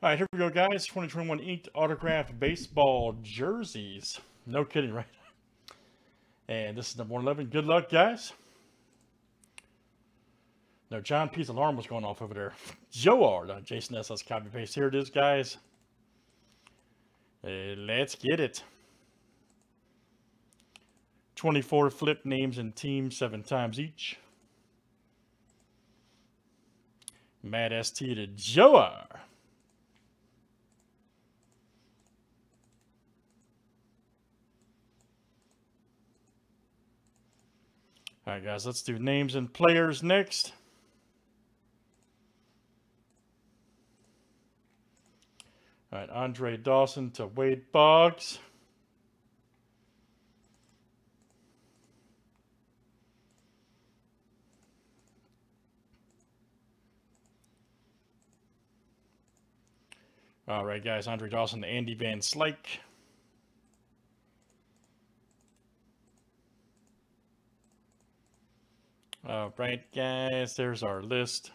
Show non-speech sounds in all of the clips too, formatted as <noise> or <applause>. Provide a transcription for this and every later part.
All right, here we go, guys. 2021 INK'd autographed baseball jerseys. No kidding, right? And this is number 111. Good luck, guys. No, John P's alarm was going off over there. <laughs> Uh, Jason S. Let's copy paste. Here it is, guys. Uh, let's get it. 24 flip names and teams seven times each. Matt ST to Joe. All right, guys, let's do names and players next. All right, Andre Dawson to Wade Boggs. All right, guys, Andre Dawson to Andy Van Slyke. All right, guys, there's our list.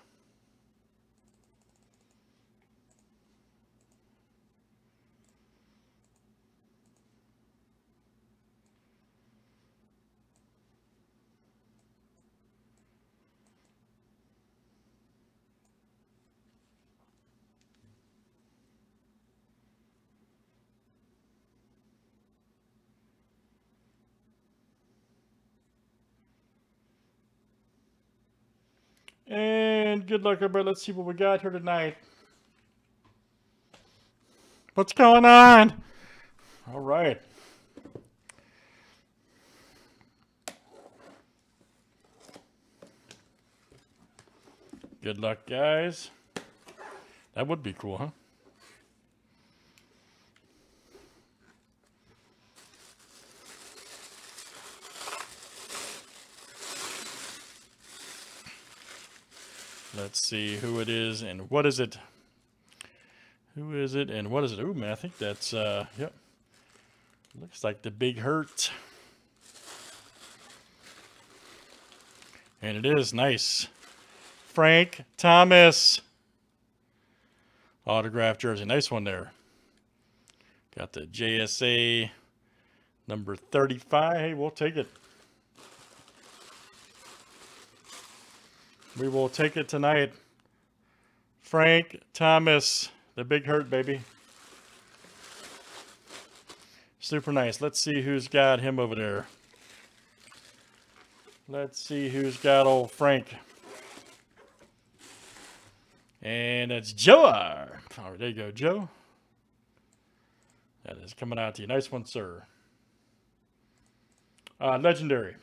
And good luck, everybody. Let's see what we got here tonight. What's going on? All right. Good luck, guys. That would be cool, huh? Let's see who it is and what is it. Who is it and what is it? Ooh, man, I think that's, uh, yep. Looks like the Big Hurt. And it is nice. Frank Thomas. Autograph jersey. Nice one there. Got the JSA number 35. Hey, we'll take it. We will take it tonight. Frank Thomas, the big hurt, baby. Super nice. Let's see who's got him over there. Let's see who's got old Frank. And it's Joe. All right, there you go, Joe. That is coming out to you. Nice one, sir. Uh, legendary.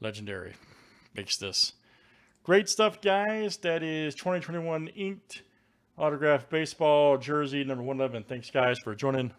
Legendary makes this. Great stuff, guys. That is 2021 INK'd autographed baseball jersey number 111. Thanks, guys, for joining.